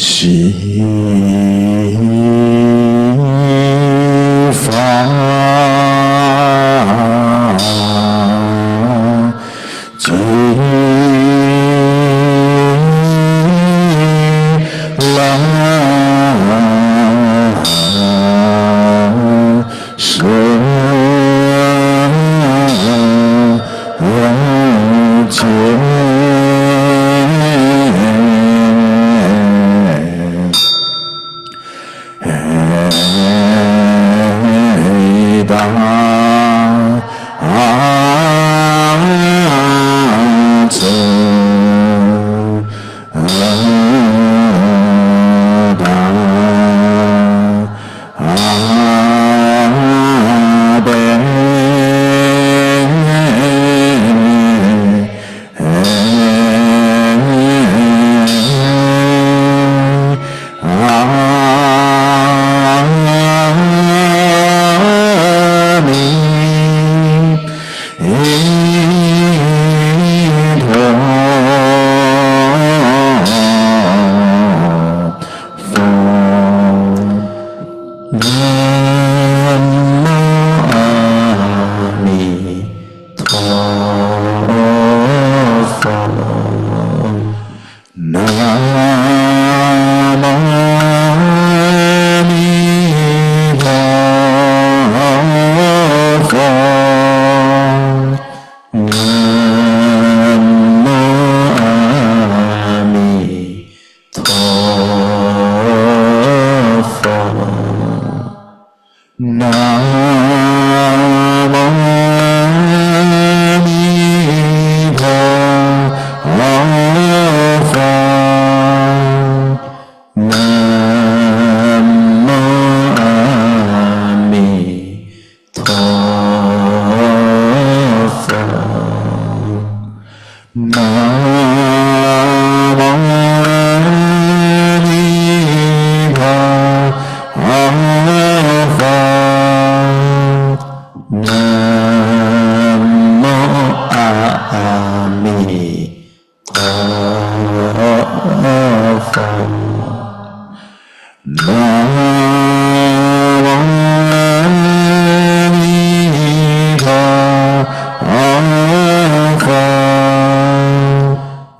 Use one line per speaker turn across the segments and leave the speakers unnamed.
し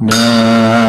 Na.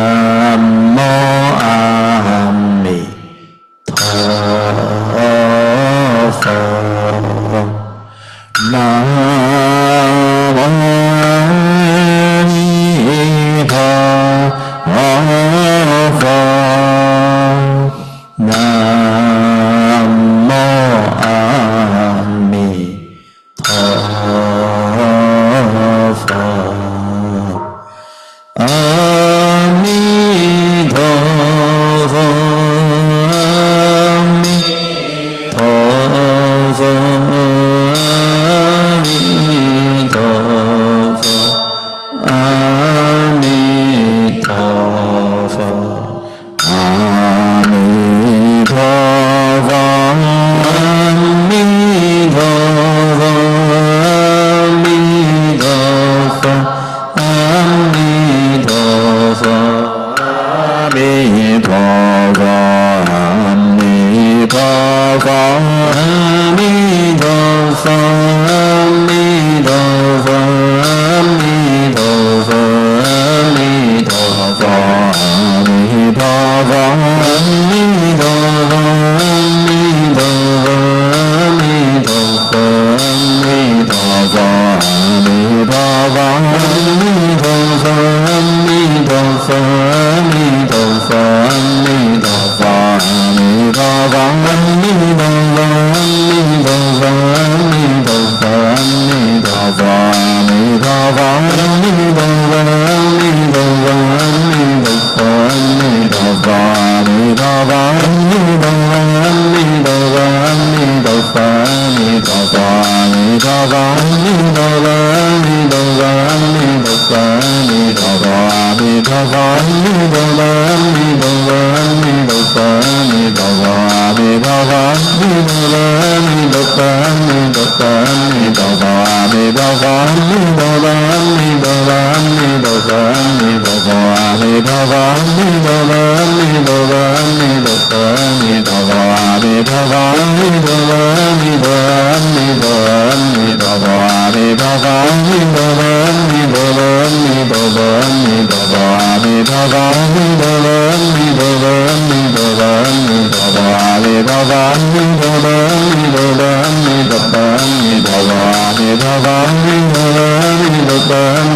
Bye.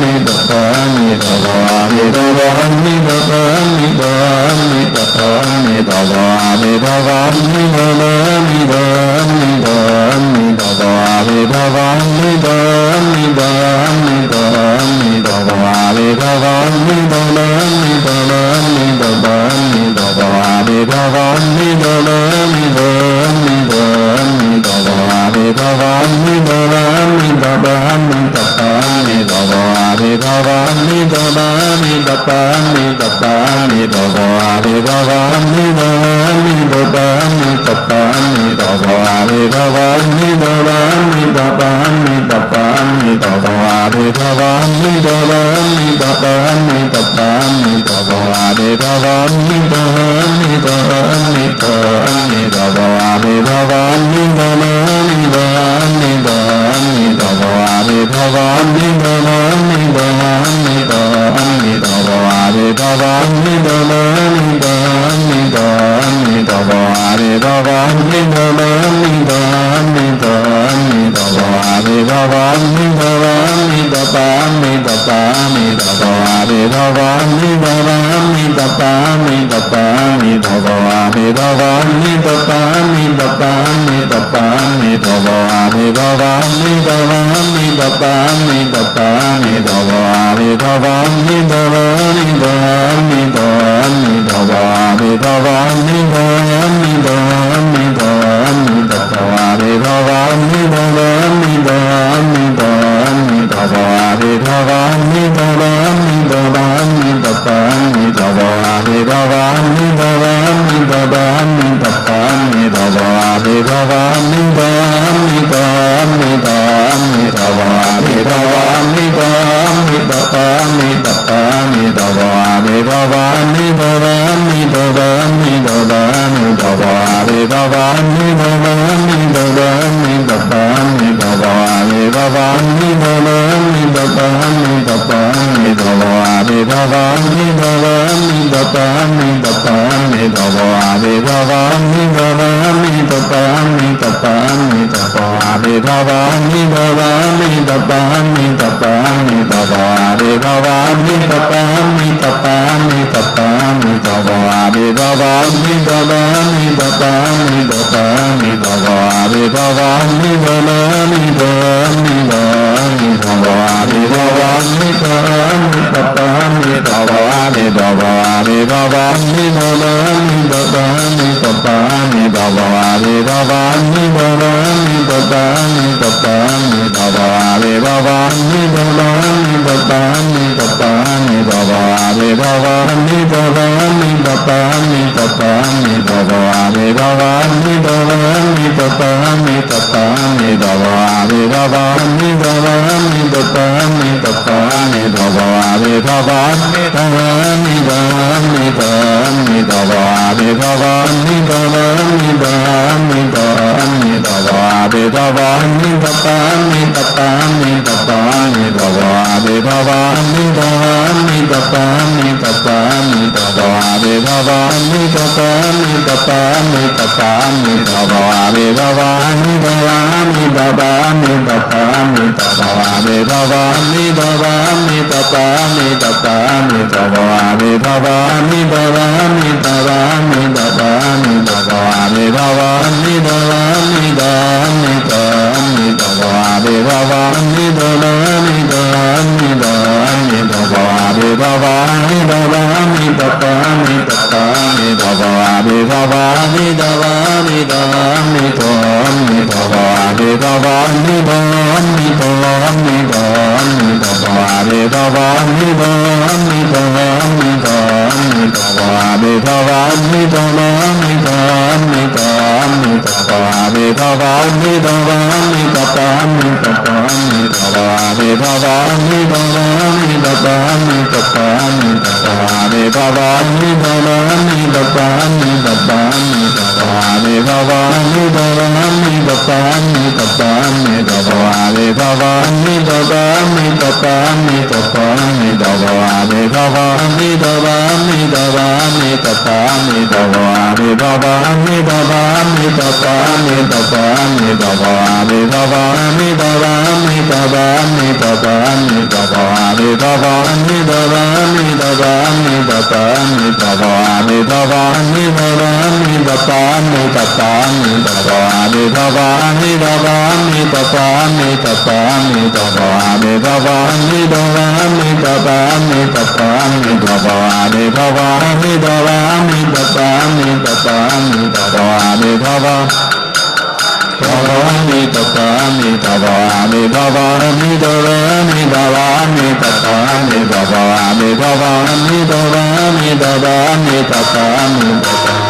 Bye. Bapami Bapami Bhavami Bhavami Bhavami Bapami Bapami Bhavami Bhavami Bhavami Bhavami Bhavami Bhavami Bhavami Bhavami Bhavami Bhavami Bhavami Bhavami Bhavami Bhavami Bhavami Bhavami Bhavami Bhavami भवामि भवामि तपामि तपामि भवारे भवामि तपामि तपामि तपामि भवारे भवामि भवामि तपामि तपामि भवारे भवामि भवामि भवामि भवामि भवारे भवामि भवामि तपामि भवारे भवारे भवामि भवामि भवामि तपामि भवारे भवामि भवामि Baba भवानी बता mi tha va mi tha pa mi tha pa mi tha pa mi tha va mi tha va mi tha va mi tha pa mi tha pa mi tha va mi tha va mi tha va mi tha pa mi tha pa mi tha va mi tha va mi tha va mi tha va mi tha pa mi tha va mi tha va mi tha va mi tha mi tha mi tha va mi tha va mi tha va mi tha mi tha mi tha va mi tha va mi tha va mi tha va mi tha pa mi มิโตภวามิภวามิตวามิตวามิโตมิโตภวามิภวามิโตมิโตมิโตมิโตภวามิภวามิโตมิโตมิโตมิโตภวามิภวามิโตมิโตมิโตมิโต ตวามิทวามิทวามิตตามิตตามิะวามิทวามิทวามิตตามิตตามิตตาพระวามิทวามิตตามิตตามิทวามิะวามิทวามิตตามิตตามิทวามิทวาพระวามิตตามิตตามิทวามิทวามิทวาพระวามิตตามิทวามิทวามิทวามิตตามิตปามิตตตา Phật A Amitabha, Đà Phật Amitabha, Di Đà Amitabha, A Di Amitabha, Phật A Amitabha, Đà Phật Amitabha, Di Đà Amitabha, A Di Amitabha. Phật A Di Đà Phật A Di Đà Phật A Di Đà Phật A Di Đà Phật A Di Đà Phật A Di Đà Phật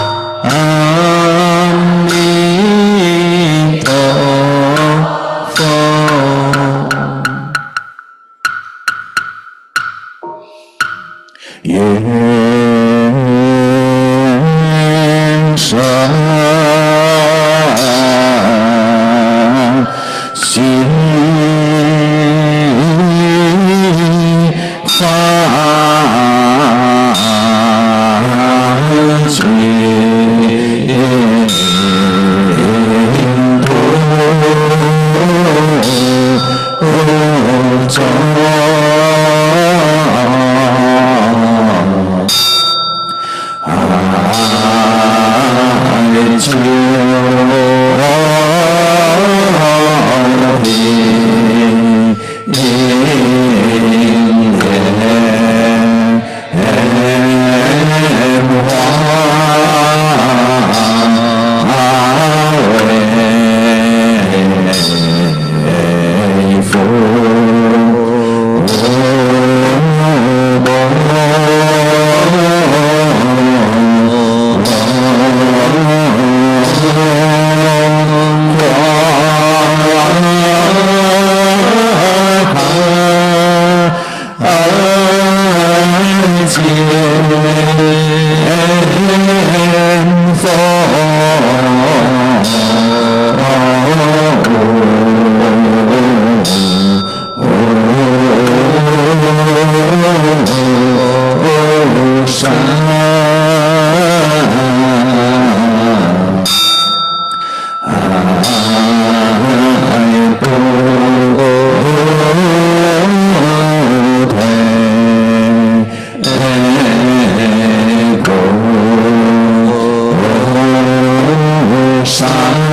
sun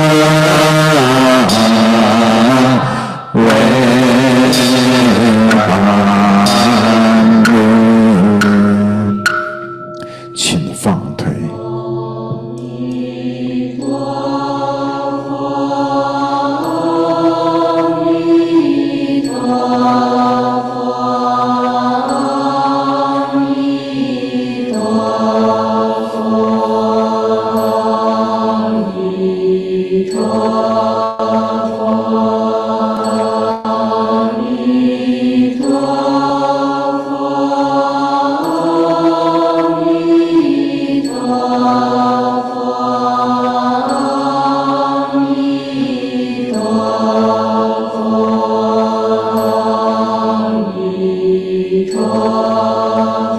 Oh.